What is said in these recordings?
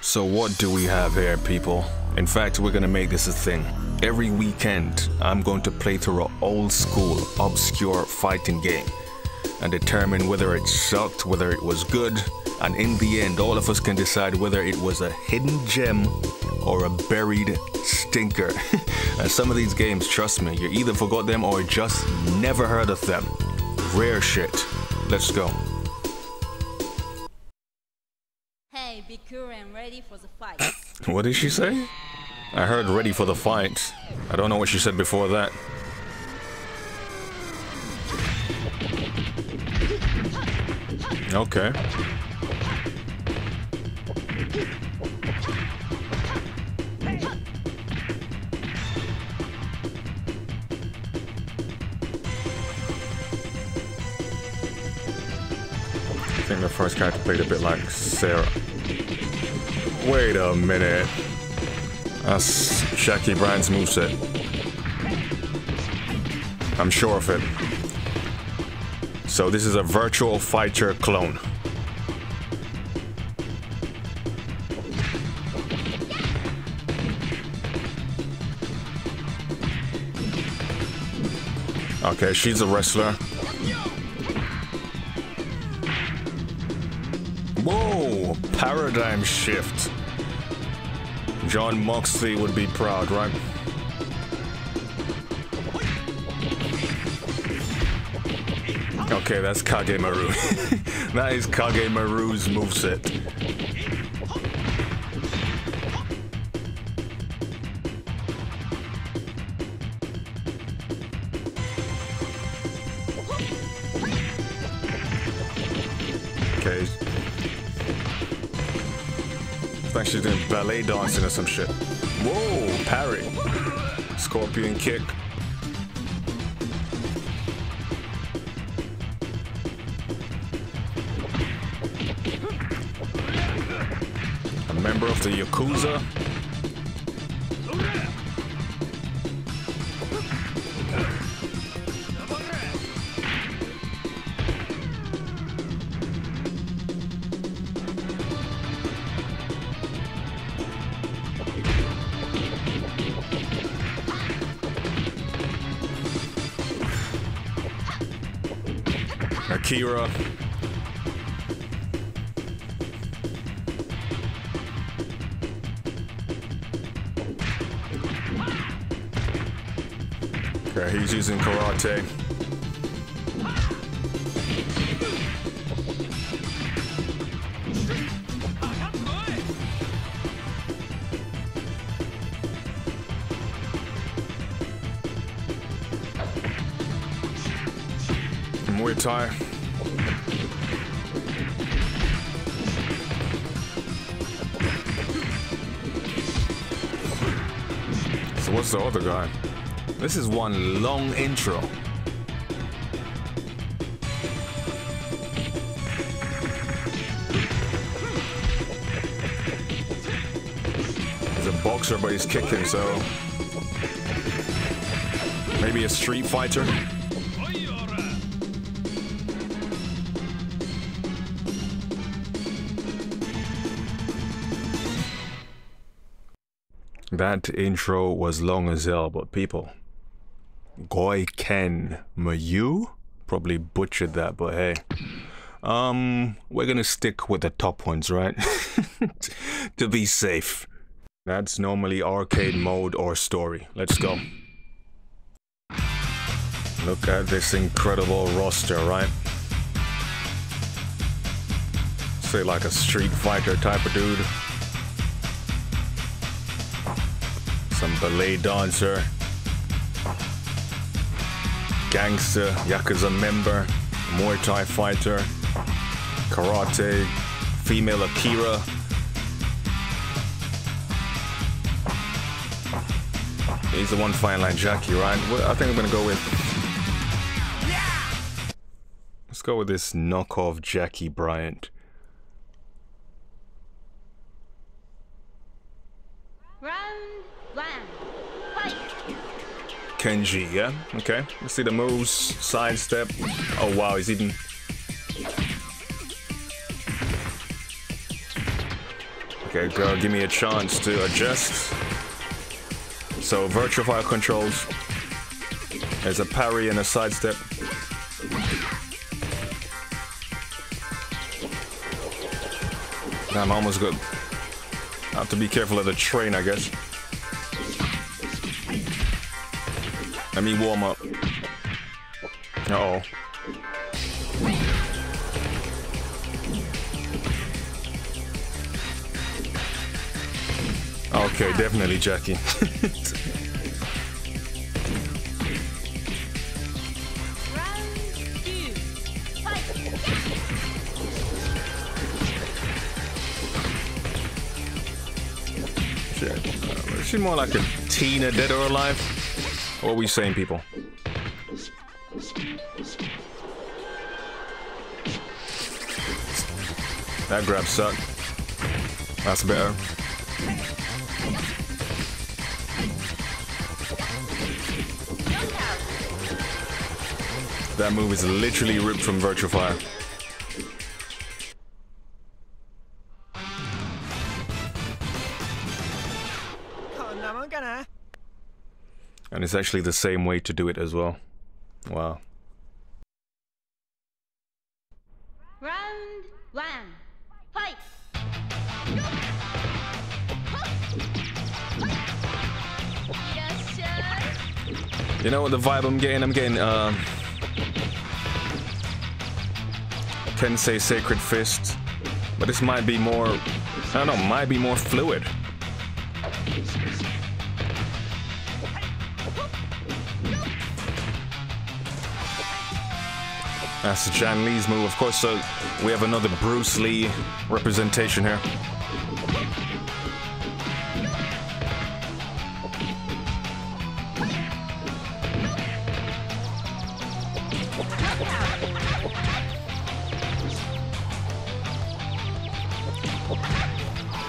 So what do we have here, people? In fact, we're gonna make this a thing. Every weekend, I'm going to play through an old school, obscure fighting game and determine whether it sucked, whether it was good, and in the end, all of us can decide whether it was a hidden gem or a buried stinker. and some of these games, trust me, you either forgot them or just never heard of them. Rare shit. Let's go. Ready for the fight. What did she say? I heard ready for the fight. I don't know what she said before that. Okay. I think the first character played a bit like Sarah. Wait a minute. That's Jackie Bryant's moveset. I'm sure of it. So this is a Virtua Fighter clone. Okay, she's a wrestler. Whoa, paradigm shift. Jon Moxley would be proud, right? Okay, that's Kage Maru. that is Kage Maru's moveset. She's doing ballet dancing or some shit. Whoa, parry. Scorpion kick. A member of the Yakuza. Akira. Okay, he's using karate. Muay Thai. So what's the other guy? This is one long intro. He's a boxer, but he's kicking, so maybe a street fighter. That intro was long as hell, but people. Goi Ken Mayu? Probably butchered that, but hey. Um, we're gonna stick with the top ones, right? to be safe. That's normally arcade mode or story. Let's go. Look at this incredible roster, right? Say like a Street Fighter type of dude. Ballet dancer. Gangster, Yakuza member, Muay Thai fighter, karate, female Akira. He's the one fighting like Jackie, right? I think I'm gonna go with. Let's go with this knockoff Jackie Bryant. Round one. Fight. Kenji, yeah? Okay. Let's see the moves. Sidestep. Oh wow, he's even. Okay, girl, give me a chance to adjust. So, Virtua Fighter controls. There's a parry and a sidestep. I'm almost good. I have to be careful of the train, I guess. Let me warm up. Uh oh Okay, definitely Jackie. She's more like a Tina dead or alive. What are we saying, people? That grab sucked. That's better. That move is literally ripped from Virtua Fighter. It's actually the same way to do it as well. Wow. Round one. Fight! You know what the vibe I'm getting? I'm getting, uh... Tensei Sacred Fist. But this might be more... I don't know, might be more fluid. That's Jann Lee's move, of course, so we have another Bruce Lee representation here.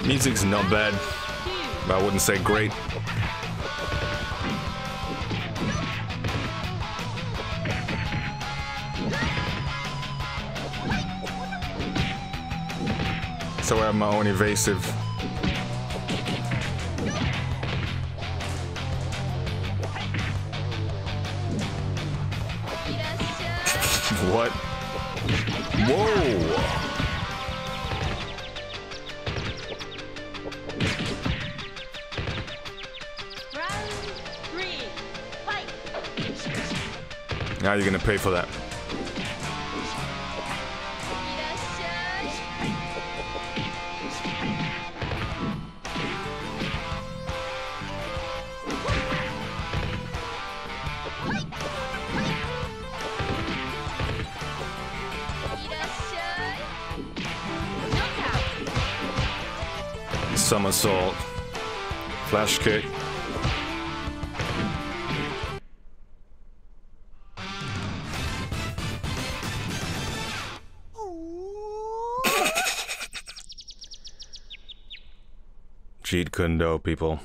Music's not bad, but I wouldn't say great. So I have my own evasive. what? Whoa! Now you're gonna pay for that. Somersault. Flash kick. Jeet Kune Do, people.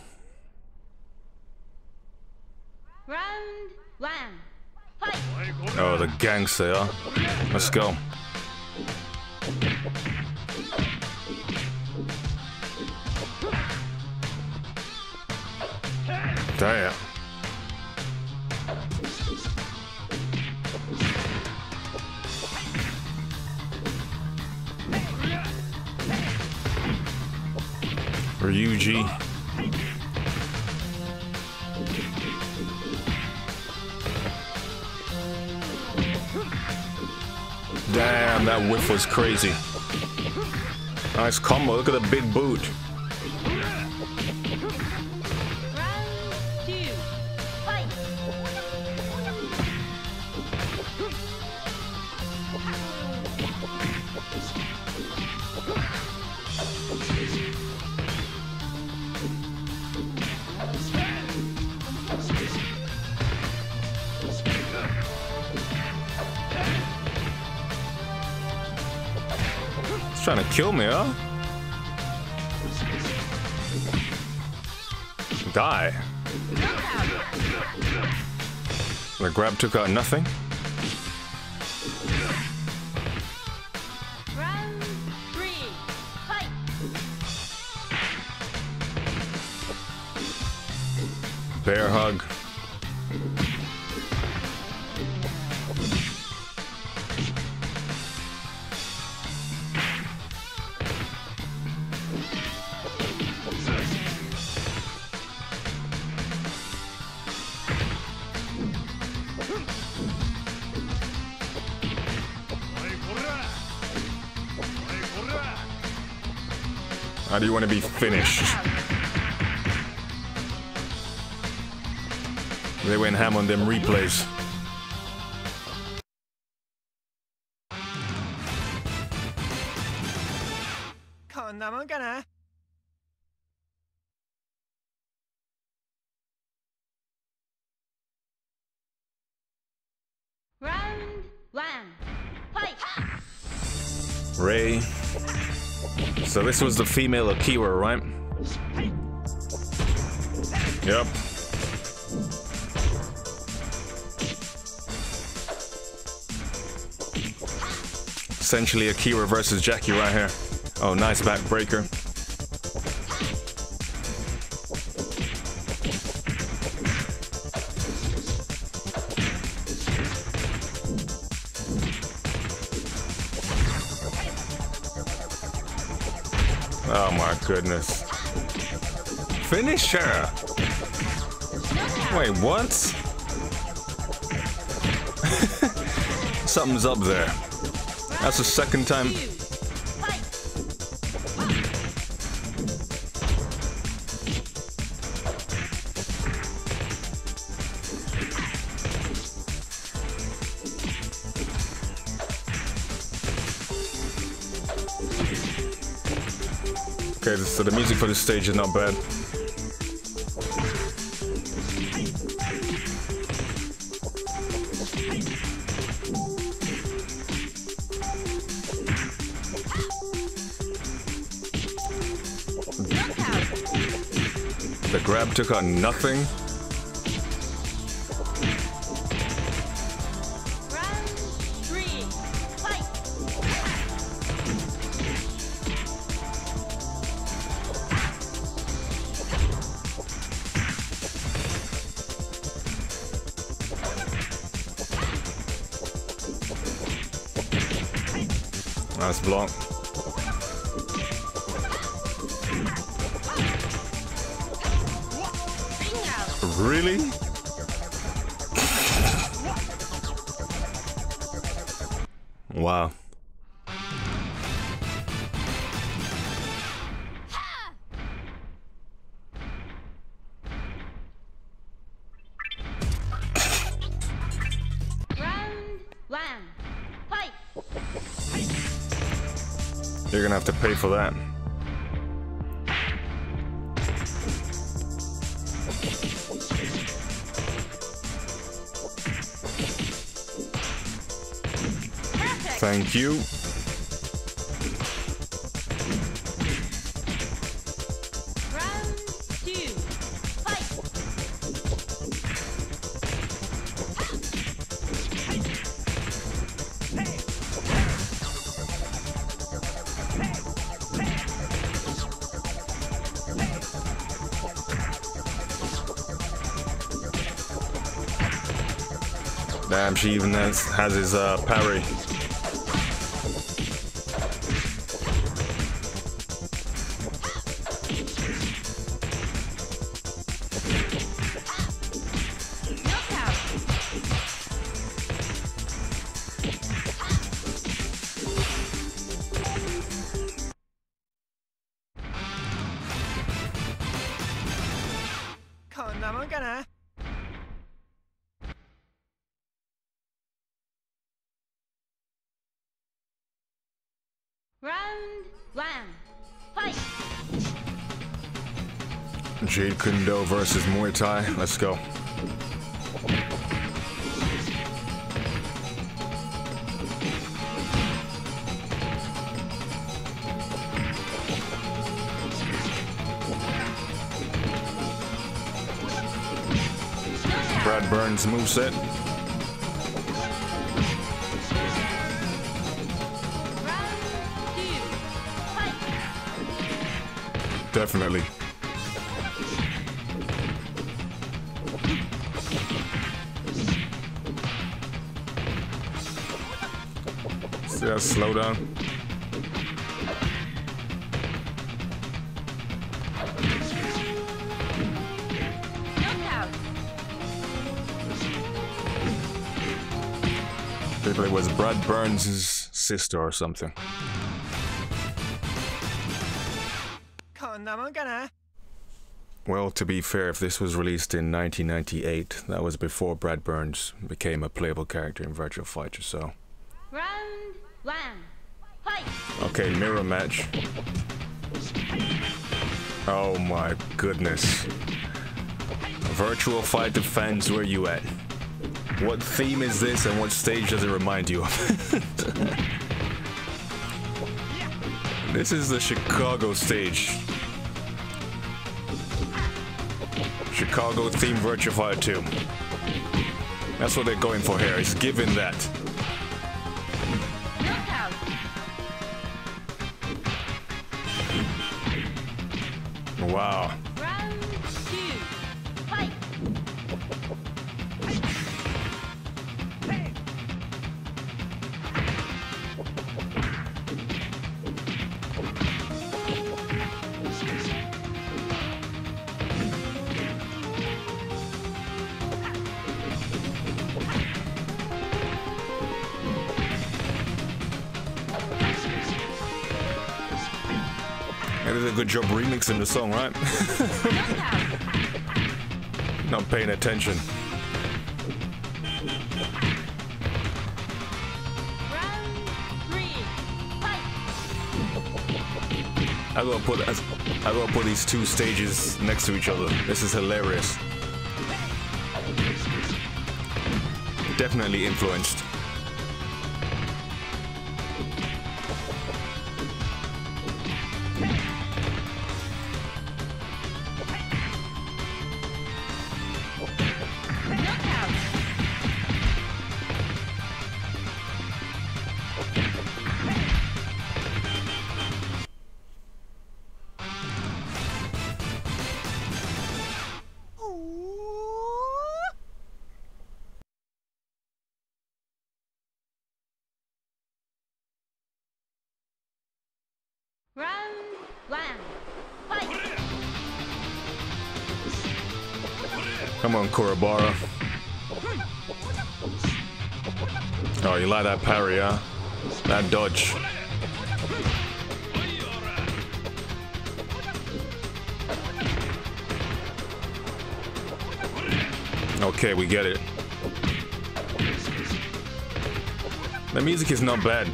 Round one. Fight. Oh, the gangster? Let's go. Damn. Ryuji. Damn, that whiff was crazy. Nice combo. Look at the big boot. kill me, huh? Die. The grab took out nothing. Bear hug. Do you want to be finished? They went ham on them replays. Round one. Fight. Ray. So this was the female Akira, right? Yep. Essentially Akira versus Jackie right here. Oh, nice backbreaker. Goodness. Finish her. Wait, what? Something's up there. That's the second time. Okay, so the music for this stage is not bad. The grab took out nothing. Nice block. Really? For that. Thank you. She even has, has his uh, parry. Jeet Kune Do versus Muay Thai. Let's go. Brad Burns moveset. Definitely. See that slow down? It was Brad Burns' sister or something. Well, to be fair, if this was released in 1998, that was before Brad Burns became a playable character in Virtua Fighter, so. Round one. Fight. Okay, mirror match. Oh my goodness. Virtua Fighter fans, where you at? What theme is this and what stage does it remind you of? this is the Chicago stage. Chicago theme Virtua Fighter 2. That's what they're going for here. It's given that. Wow. Did a good job remixing the song, right? Not paying attention. I gotta put I gotta put these two stages next to each other. This is hilarious. Definitely influenced. Come on, Kurabara. Oh, you like that parry, huh? That dodge. Okay, we get it. The music is not bad.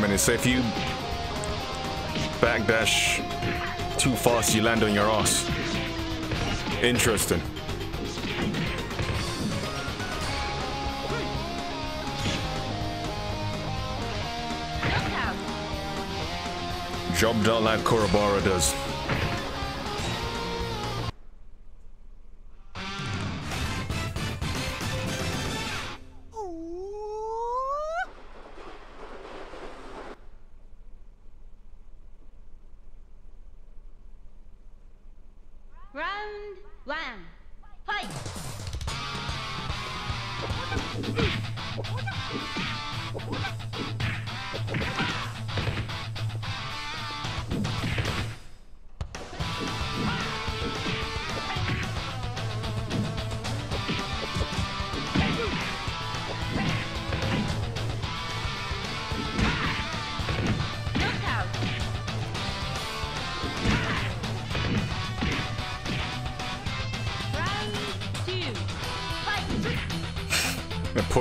Minute, so if you backdash too fast, you land on your ass. Interesting. Job done like Kurabara does. Round one. Fight.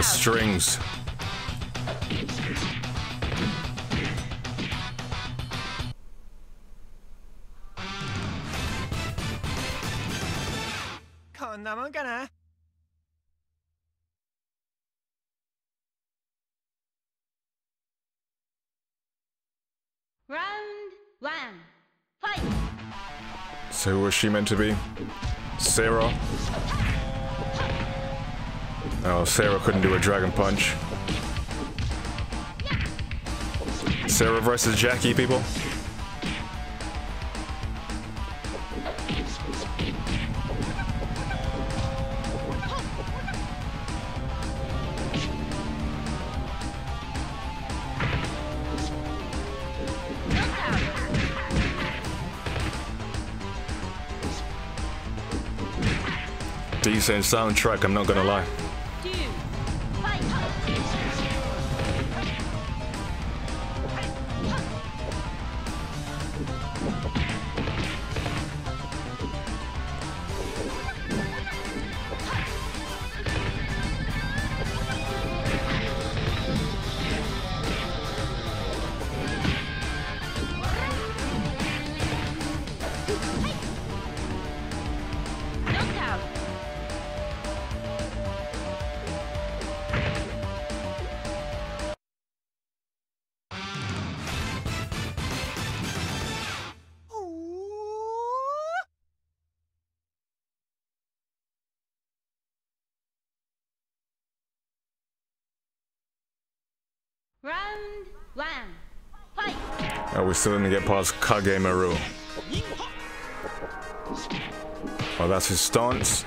with strings. Round one. Fight! So who was she meant to be? Sarah? Oh, Sarah couldn't do a dragon punch. Sarah versus Jackie, people. Decent soundtrack, I'm not gonna lie. Round one. Fight! Oh, we still didn't get past Kage Maru. Oh, that's his stance.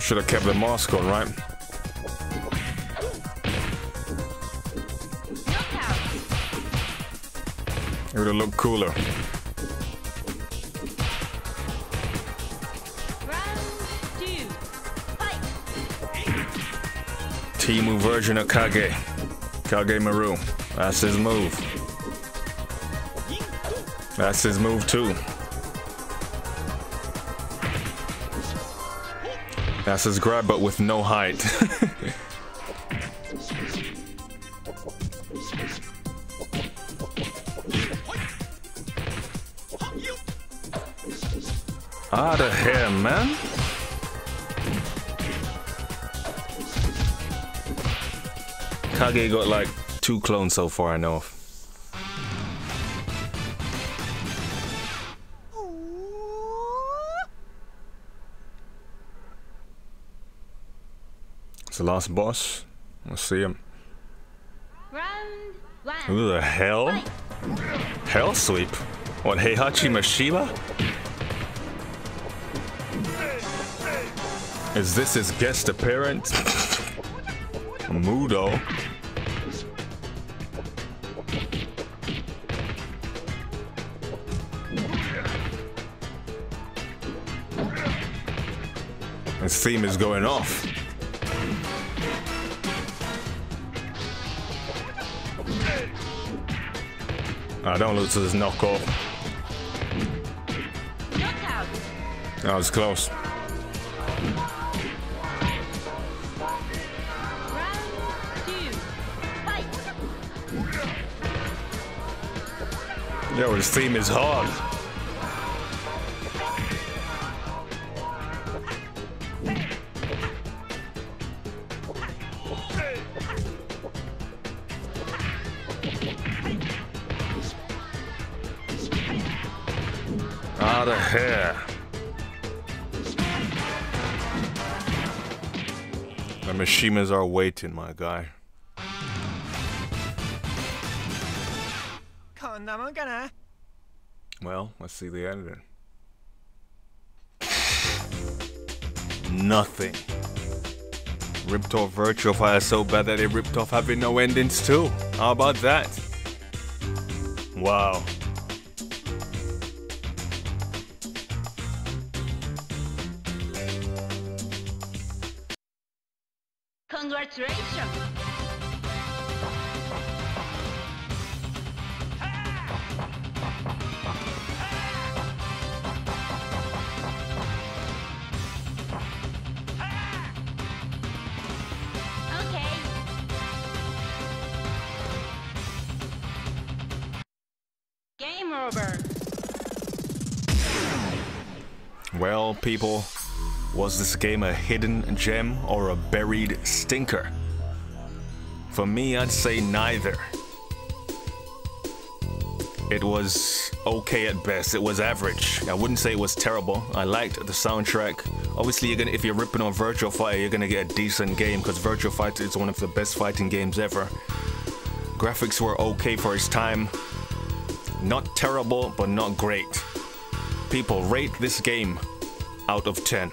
Should have kept the mask on, right? It would have looked cooler. Temu version of Kage. Kage Maru. That's his move. That's his move too. That's his grab, but with no height. Out of here, man. Kage got like two clones so far, I know of. It's the last boss. Let's see him. Who the hell? Hell sweep? What, Heihachi Mishima? Is this his guest appearance? Mudo? His theme is going off. I don't lose to this knockoff. That was close. Yo, his theme is hard. Out of here. The Mishimas are waiting, my guy. Well, let's see the editor. Nothing. Ripped off Virtua Fighter so bad that they ripped off having no endings too. How about that? Wow. Congratulations! Game over. Well, people, was this game a hidden gem or a buried stinker? For me, I'd say neither. It was okay at best. It was average. I wouldn't say it was terrible. I liked the soundtrack. Obviously, you're gonna if you're ripping on Virtua Fighter, you're gonna get a decent game because Virtua Fighter is one of the best fighting games ever. Graphics were okay for its time. Not terrible, but not great. People rate this game out of 10.